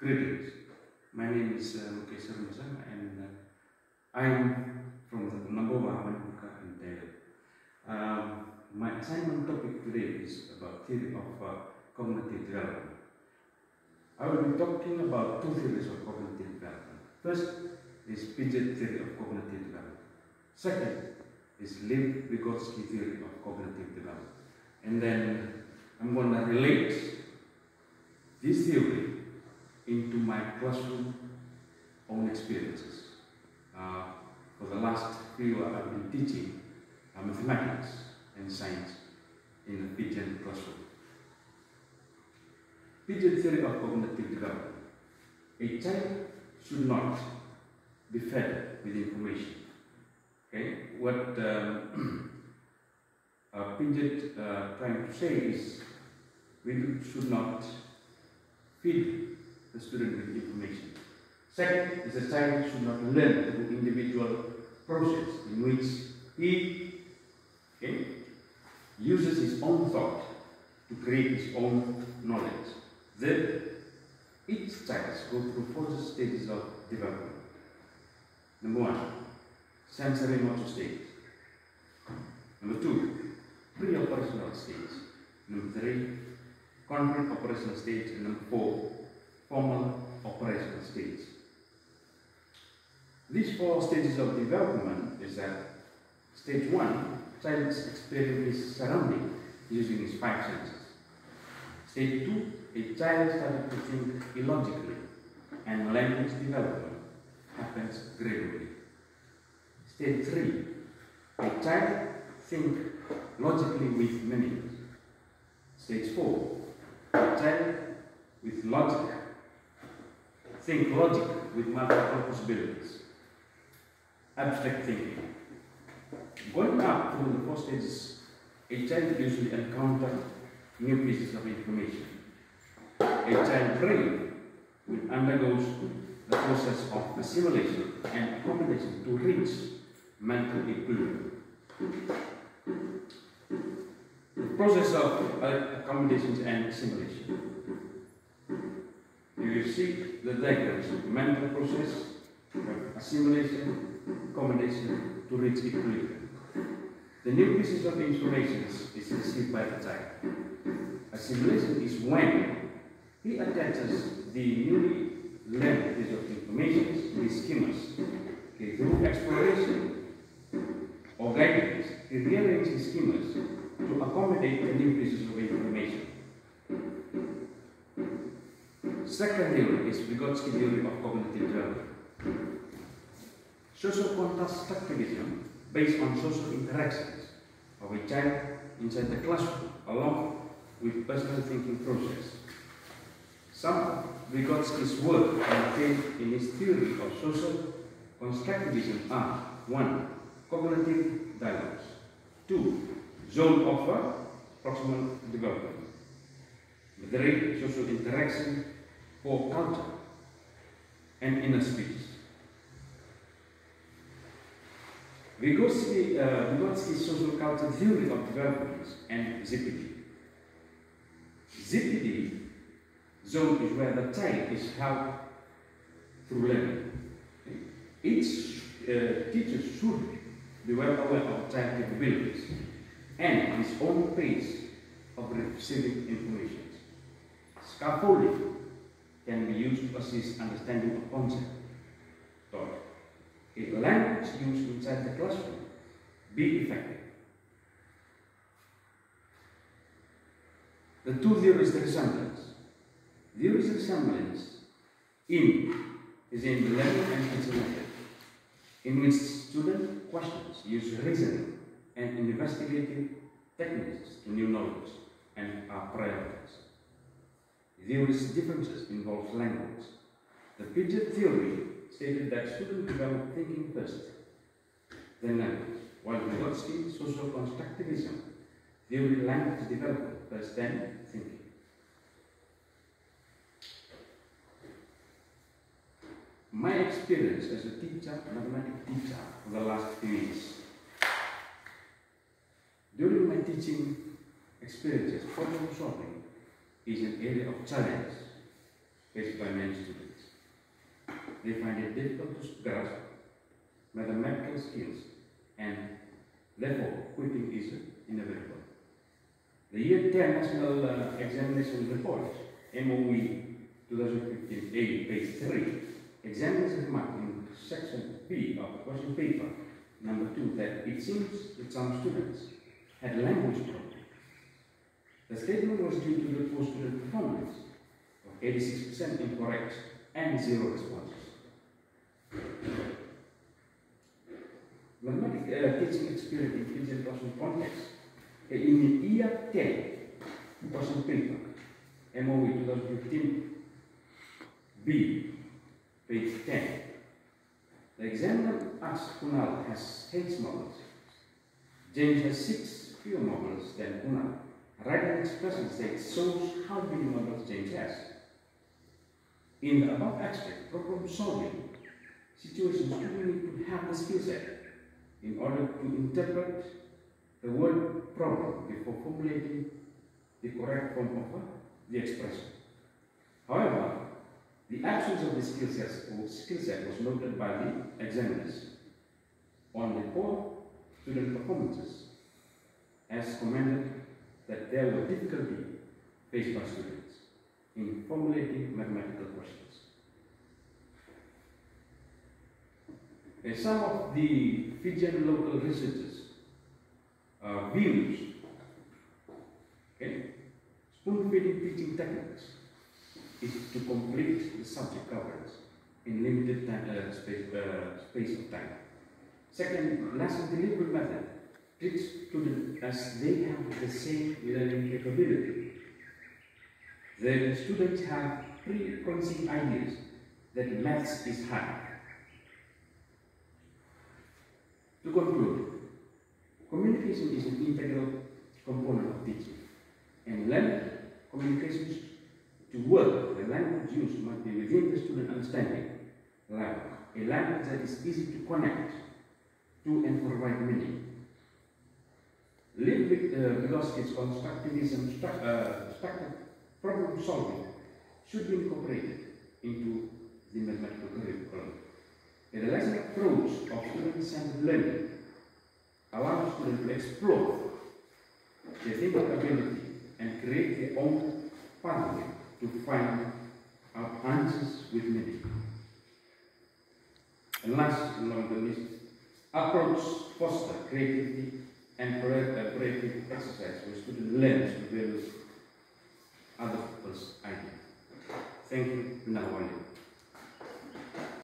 Greetings. My name is uh, Mukesh and uh, I'm from the Nambowa Havanpuka in Thailand. Um, my assignment topic today is about theory of uh, cognitive development. I will be talking about two theories of cognitive development. First is Piaget theory of cognitive development. Second is Lev Vygotsky theory of cognitive development. And then I'm going to relate this theory my classroom own experiences. Uh, for the last few years, I've been teaching uh, mathematics and science in the Fijian classroom. Piaget theory of cognitive development. A child should not be fed with information. Okay, what um, uh, Piaget uh, trying to say is we should not feed the student with information. Second is the child should not learn through individual process in which he okay, uses his own thought to create his own knowledge. Then each child goes through four stages of development. Number one, sensory motor stage. Number two, pre-operational stage. Number three, concrete operational stage. And number four, formal operational stage. These four stages of development is that stage one, child experiences his surrounding using his five senses. Stage two, a child started to think illogically and language development happens gradually. Stage three, a child think logically with meanings. Stage four, a child with logic think logic with multiple possibilities. Abstract thinking. Going up through the four stages, a child usually encounters new pieces of information. A child brain will undergoes the process of assimilation and accommodation to reach mental equilibrium. The process of uh, accommodations and assimilation. You will see the diagrams, mental process, assimilation, accommodation to reach equilibrium. The new pieces of information is received by the child. Assimilation is when he attaches the newly learned piece of information to his schemas. Okay, through exploration or guidance, he rearranges schemas to accommodate the new pieces of information. Second theory is Vygotsky theory of cognitive development. Social constructivism based on social interactions of a child inside the classroom along with personal thinking process. Some of Vygotsky's work contained in his theory of social constructivism are 1. Cognitive dialogues 2. Zone of uh, proximal development 3. Social interaction for culture and inner speech. Vygotsky, uh, Vygotsky's social culture theory of development and ZPD. ZPD zone is where the child is helped through learning. Each uh, teacher should be well aware of child capabilities and his own pace of receiving information. Scaffolding can be used to assist understanding of concept. Thought. If the language used inside the classroom be effective. The two theories resemblance. There is resemblance in is in the learning and method, in which student questions use reasoning and investigative techniques to new knowledge and are prioritized. There is differences involve language. The Piaget theory stated that students develop thinking first, then language, while Vygotsky social constructivism theory language development first, then thinking. My experience as a teacher, mathematics teacher for the last few years, during my teaching experiences, problem solving is an area of challenge faced by many students. They find it difficult to grasp mathematical skills and therefore quitting is inevitable. The Year 10 National uh, Examination Report, MOE 2015A, page 3, examines remark in section B of the question paper, number 2, that it seems that some students had language problems. The statement was due to the poor student performance of 86% incorrect and zero responses. Mathematics uh, teaching experience in Fijian classroom context. In the year 10 question paper, MOE 2015 B, page 10, the examiner asked Kunal has eight models. James has six fewer models than Kunal. Writing expression that shows how many models James has. In the above aspect, problem solving situations, you need to have the skill set in order to interpret the word problem before formulating the correct form of uh, the expression. However, the absence of the skill set, or skill set was noted by the examiners on the poor student performances as commented that there were difficulty faced by students in formulating mathematical questions. And some of the Fijian local researchers uh, views okay, spoon-feeding teaching techniques is to complete the subject coverage in limited time, uh, space, uh, space of time. Second, lesson delivery method treats students as they have the same learning capability. The students have preconceived ideas that maths is hard. To conclude, communication is an integral component of teaching. And learning communications to work, the language used must be within the student understanding level, a language that is easy to connect to and provide meaning. Live with uh, Vygotsky's constructivism, stru- uh, problem solving should be incorporated into the mathematical curriculum. A lesson approach of student-centered learning allows students to explore their thinking ability and create their own pathway to find out answers with meaning. And last not the least, approach foster creativity and creative exercise where student learns to build other people's ideas. Thank you, Nawali.